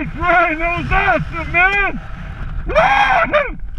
right, right. That was awesome, man. Woo!